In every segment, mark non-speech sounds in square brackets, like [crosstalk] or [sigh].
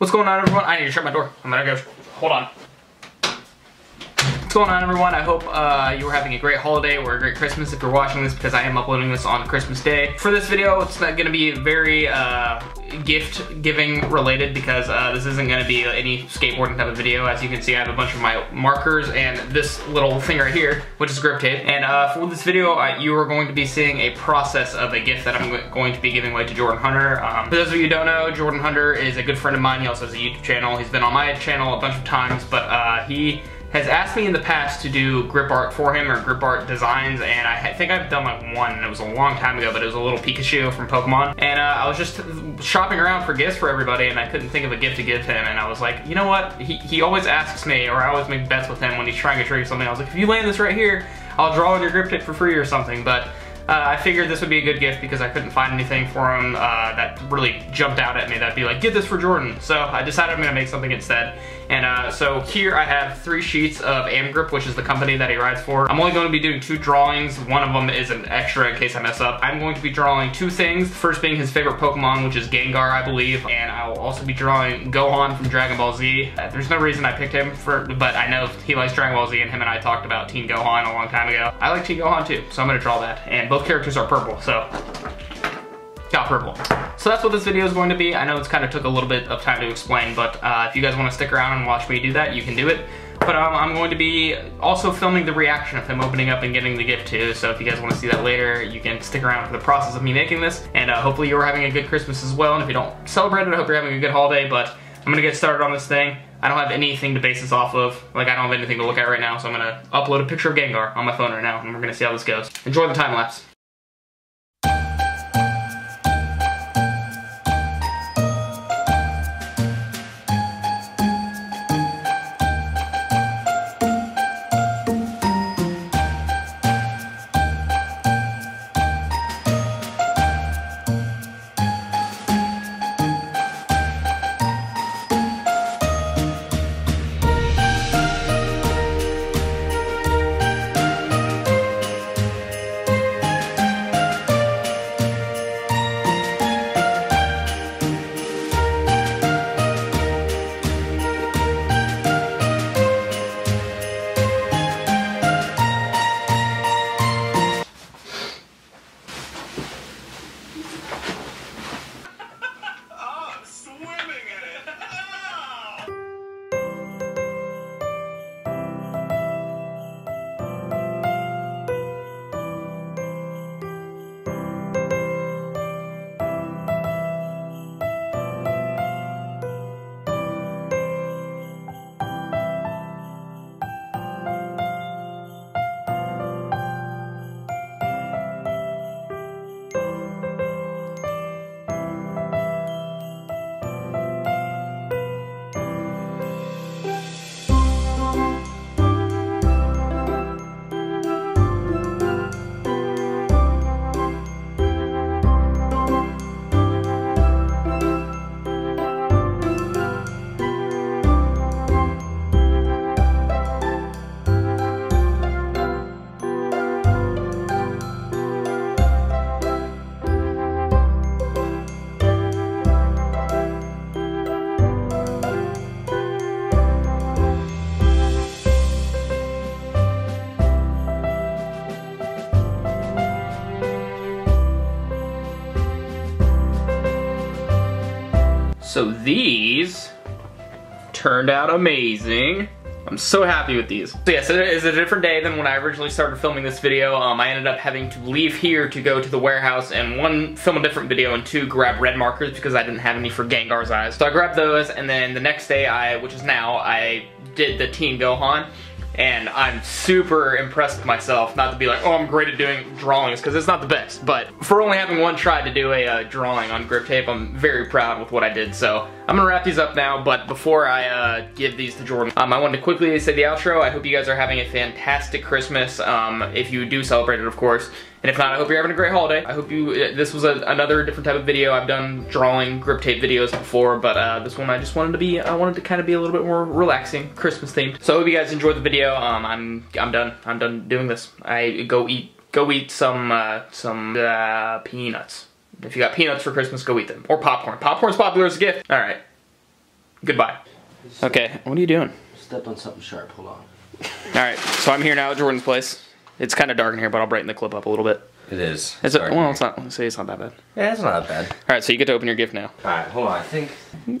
What's going on everyone? I need to shut my door. I'm gonna go, hold on. What's going on everyone? I hope uh, you were having a great holiday or a great Christmas if you're watching this because I am uploading this on Christmas Day. For this video, it's not gonna be very uh, gift giving related because uh, this isn't gonna be any skateboarding type of video. As you can see, I have a bunch of my markers and this little thing right here, which is grip tape. And uh, for this video, you are going to be seeing a process of a gift that I'm going to be giving away to Jordan Hunter. Um, for those of you who don't know, Jordan Hunter is a good friend of mine. He also has a YouTube channel. He's been on my channel a bunch of times, but uh, he has asked me in the past to do grip art for him or grip art designs and I think I've done like one. And it was a long time ago but it was a little Pikachu from Pokemon. And uh, I was just shopping around for gifts for everybody and I couldn't think of a gift to give him and I was like you know what? He, he always asks me or I always make bets with him when he's trying to trade something. I was like if you land this right here I'll draw on your grip tape for free or something. But uh, I figured this would be a good gift because I couldn't find anything for him uh, that really jumped out at me that'd be like, get this for Jordan. So I decided I'm gonna make something instead. And uh, so here I have three sheets of Amgrip, which is the company that he rides for. I'm only going to be doing two drawings. One of them is an extra in case I mess up. I'm going to be drawing two things. First being his favorite Pokemon, which is Gengar, I believe. And I'll also be drawing Gohan from Dragon Ball Z. Uh, there's no reason I picked him for, but I know he likes Dragon Ball Z and him and I talked about Teen Gohan a long time ago. I like Teen Gohan too, so I'm gonna draw that. And both characters are purple, so got purple. So that's what this video is going to be. I know it's kind of took a little bit of time to explain, but uh, if you guys want to stick around and watch me do that, you can do it. But um, I'm going to be also filming the reaction of him opening up and getting the gift too, so if you guys want to see that later, you can stick around for the process of me making this. And uh, hopefully you're having a good Christmas as well, and if you don't celebrate it, I hope you're having a good holiday, but I'm gonna get started on this thing. I don't have anything to base this off of. Like, I don't have anything to look at right now, so I'm gonna upload a picture of Gengar on my phone right now, and we're gonna see how this goes. Enjoy the time lapse. So these turned out amazing. I'm so happy with these. So yes, it is a different day than when I originally started filming this video. Um, I ended up having to leave here to go to the warehouse and one, film a different video and two, grab red markers because I didn't have any for Gengar's eyes. So I grabbed those and then the next day, I, which is now, I did the Teen Gohan and I'm super impressed with myself. Not to be like, oh, I'm great at doing drawings, because it's not the best, but for only having one try to do a uh, drawing on grip tape, I'm very proud with what I did. So I'm gonna wrap these up now, but before I uh, give these to Jordan, um, I wanted to quickly say the outro. I hope you guys are having a fantastic Christmas, um, if you do celebrate it, of course. And if not, I hope you're having a great holiday. I hope you, uh, this was a, another different type of video. I've done drawing grip tape videos before, but uh, this one I just wanted to be, I wanted to kind of be a little bit more relaxing, Christmas themed. So I hope you guys enjoyed the video. Um, I'm, I'm done. I'm done doing this. I go eat, go eat some, uh, some uh, peanuts. If you got peanuts for Christmas, go eat them. Or popcorn. Popcorn's popular as a gift. All right. Goodbye. Okay, what are you doing? Stepped on something sharp. Hold on. [laughs] All right, so I'm here now at Jordan's place. It's kind of dark in here, but I'll brighten the clip up a little bit. It is. Is it? Sorry. Well, it's not. Let's say it's not that bad. Yeah, it's not that bad. All right, so you get to open your gift now. All right, hold on. I think.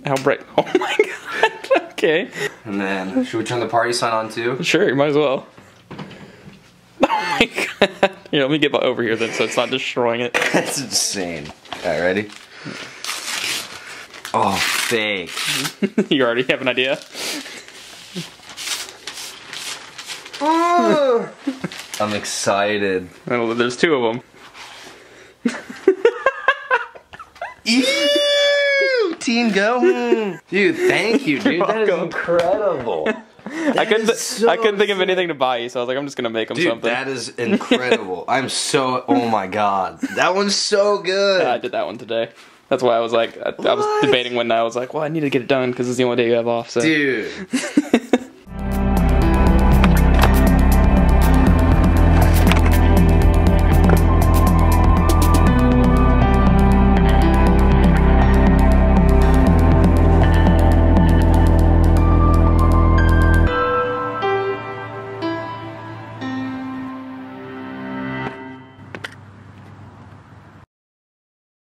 How bright? [laughs] Oh my god. [laughs] okay. And then, should we turn the party sign on too? Sure, you might as well. [laughs] Here, let me get over here then, so it's not destroying it. [laughs] That's insane. All right, ready? Oh, fake. [laughs] you already have an idea. Oh. I'm excited. Oh, there's two of them. Ew, Teen Go. Hmm. Dude, thank you, dude. That is incredible. I couldn't. is so I couldn't think of anything to buy you, so I was like, I'm just gonna make them Dude, something. that is incredible. [laughs] I'm so. Oh my god, that one's so good. I did that one today. That's why I was like, I, I was debating when I was like, well, I need to get it done because it's the only day you have off. So Dude,